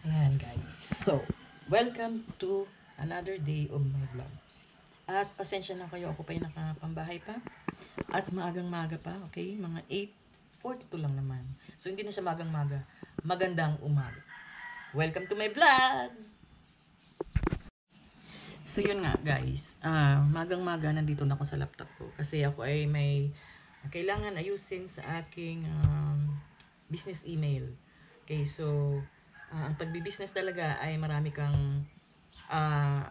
Ayan guys. So, welcome to another day of my vlog. At pasensya na kayo, ako pa yung nakapambahay pa. At maagang maga pa, okay? Mga 8.42 lang naman. So, hindi na siya magang maga. Magandang umaga. Welcome to my vlog! So, yun nga guys. Ah, magang maga, nandito na ako sa laptop ko. Kasi ako ay may kailangan ayusin sa aking um, business email. Okay, so ah, ang pagbi-business talaga ay marami kang ah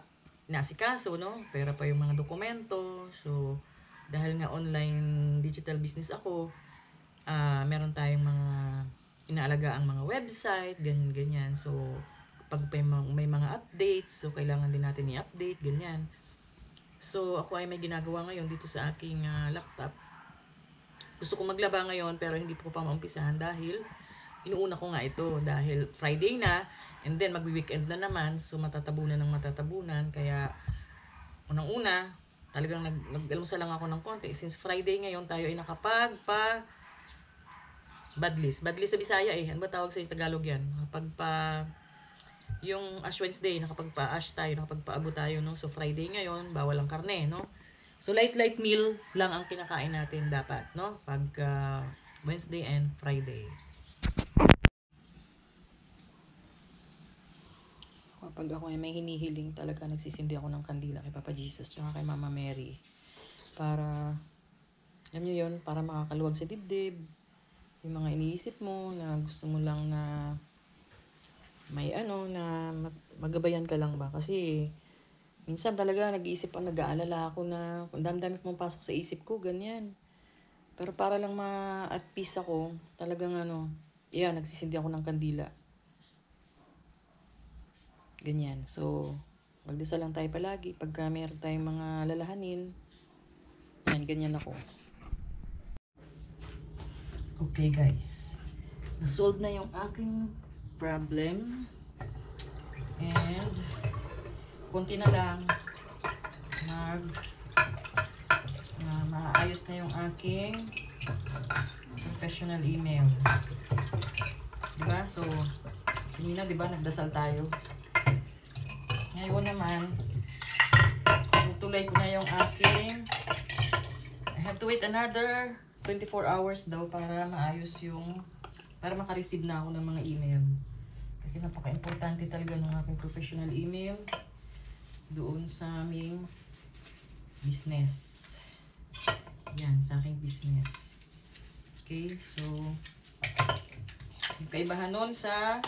nasikaso, no? Pero pa yung mga dokumento. So, dahil nga online digital business ako, ah meron tayong mga inaalaga ang mga website, ganyan, ganyan. So, pag may, may mga updates, so kailangan din natin i-update, ganyan. So, ako ay may ginagawa ngayon dito sa aking ah, laptop. Gusto ko maglaba ngayon pero hindi ko pa maumpisahan dahil inuuna ko nga ito dahil Friday na and then magwi-weekend na naman so matatabunan ng matatabunan. Kaya unang-una talagang nag nag-almusal lang ako ng konti. Since Friday ngayon tayo ay nakapag pa badlist badlist sa Bisaya eh. Ano ba tawag sa Tagalog yan? Nakapag pa yung Ash Wednesday nakapag pa Ash tayo nakapag paabo tayo no? So Friday ngayon bawal ang karne no? So light light meal lang ang kinakain natin dapat no? Pag ah, Wednesday and Friday kapag ako ay may hinihiling talaga, nagsisindi ako ng kandila kay Papa Jesus tsaka kay Mama Mary. Para, alam nyo yun, para makakaluwag sa dibdib. Yung mga iniisip mo na gusto mo lang na may ano, na mag- magabayan ka lang ba. Kasi, minsan talaga nag-iisip ako, nag-aalala ako na kung dami-dami pumapasok sa isip ko, ganyan. Pero para lang ma-at peace ako, talagang ano, yeah, nagsisindi ako ng kandila. Ganyan. So, magdasal lang tayo palagi. Pagka meron tayong mga lalahanin, yan, ganyan ako. Okay, guys. Na-solve na yung aking problem. And, konti na lang mag na maayos na yung aking professional email. Diba? So, kanina, diba, nagdasal tayo. Ngayon naman, tutuloy ko na yung aking I have to wait another 24 hours daw para maayos yung para makareceive na ako ng mga email. Kasi napaka-importante talaga ng aking professional email doon sa aming business. Yan, sa aking business. Okay, so yung kaibahan nun sa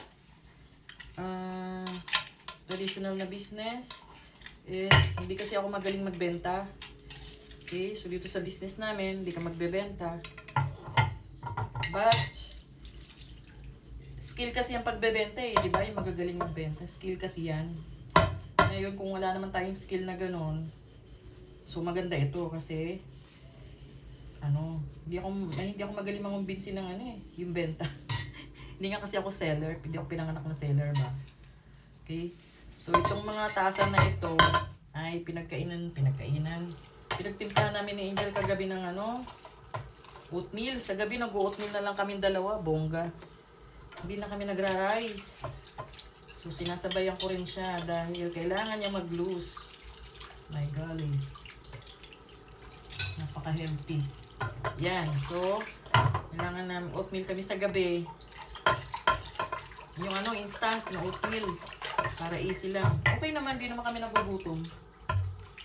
ah traditional na business is hindi kasi ako magaling magbenta. Okay, so dito sa business namin, hindi ka magbebenta. But, skill kasi ang pagbebenta eh, di ba? Yung magagaling magbenta. Skill kasi yan. Ngayon, kung wala naman tayong skill na ganun, so maganda ito kasi, ano, hindi ako, ay, hindi ako magaling mangumbinsi ng ano eh, yung benta. hindi nga kasi ako seller, hindi ako pinanganak na seller ba. Okay? So, itong mga tasa na ito ay pinagkainan, pinagkainan. Pinagtimplahan namin ni Angel kagabi ng ano, oatmeal. Sa gabi nag-oatmeal na lang kami dalawa, bongga. Hindi na kami nagra-rice. So, sinasabayan ko rin siya dahil kailangan niya mag-loose. My golly. Napaka-healthy. Yan. So, kailangan namin oatmeal kami sa gabi. Yung ano, instant na oatmeal. Para easy lang. Okay naman, di naman kami nagugutom.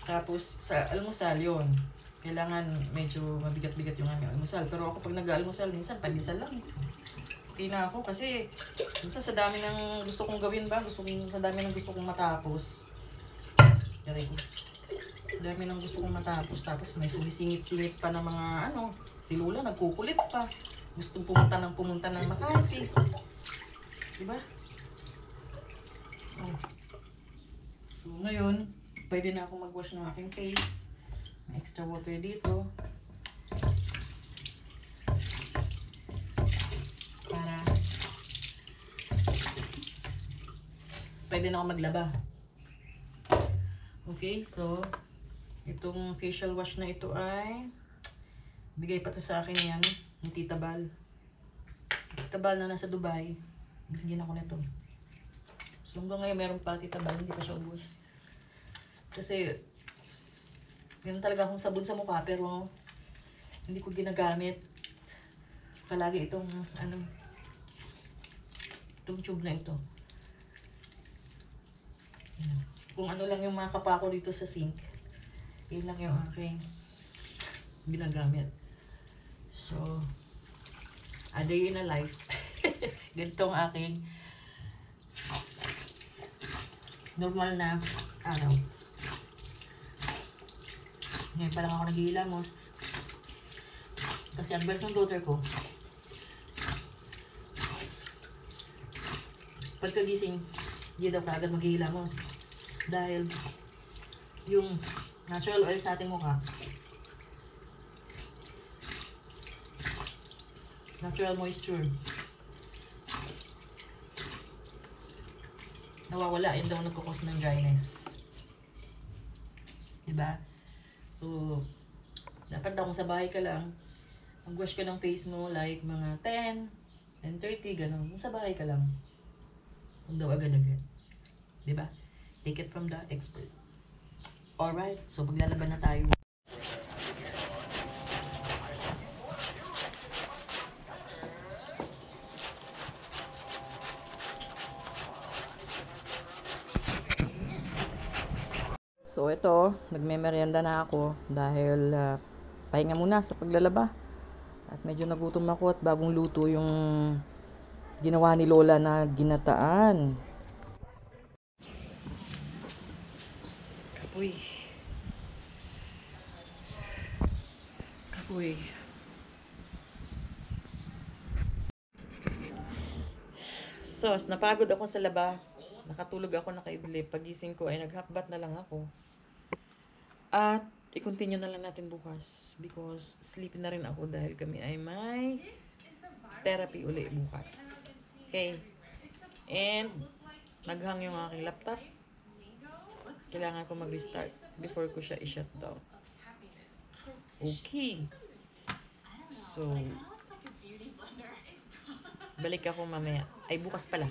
Tapos, sa almusal yon Kailangan medyo mabigat-bigat yung aming almusal. Pero ako pag nag-almusal, minsan pandesal lang. Okay na ako kasi minsan sa dami ng gusto kong gawin ba, gusto kong, sa dami ng gusto kong matapos. Dari ko. Dami ng gusto kong matapos. Tapos may sumisingit-singit pa ng mga ano, si Lula nagkukulit pa. Gustong pumunta ng pumunta ng Makati. Diba? Oh. So, ngayon, pwede na ako mag-wash ng aking face. May extra water dito. Para pwede na ako maglaba. Okay, so itong facial wash na ito ay bigay pa to sa akin yan ni Tita Bal. Si Tita Bal na nasa Dubai. Binigyan ako nito. So hanggang ngayon meron pa tita ba, hindi pa siya ubos. Kasi, meron talaga akong sabon sa mukha pero hindi ko ginagamit. Palagi itong, ano, itong tube na ito. Kung ano lang yung mga kapa ko dito sa sink, yun lang yung aking ginagamit. So, a day in a life. Ganito ang aking normal na araw. Ngayon pa lang ako naghihilamos. Kasi advice ng daughter ko, pagkagising, hindi daw kaagad maghihilamos. Dahil yung natural oil sa ating mukha, natural moisture, nawawala, yun daw nagkukos ng dryness. Diba? So, dapat daw kung sa bahay ka lang, mag-wash ka ng face mo like mga 10, 10.30, ganun. Kung sa bahay ka lang. Huwag daw agad-agad. Diba? Take it from the expert. Alright, so maglalaban na tayo. So ito, nagmemeryenda na ako dahil ah, pahinga muna sa paglalaba. At medyo nagutom ako at bagong luto yung ginawa ni Lola na ginataan. Kapoy. Kapoy. Sos, napagod ako sa laba. Nakatulog ako, nakaidlip. Pagising ko ay naghakbat na lang ako. At i-continue na lang natin bukas because sleepy na rin ako dahil kami ay may therapy uli bukas. Okay. And naghang yung aking laptop. Kailangan ko mag-restart before ko siya i-shut down. Okay. So, balik ako mamaya. Ay, bukas pala.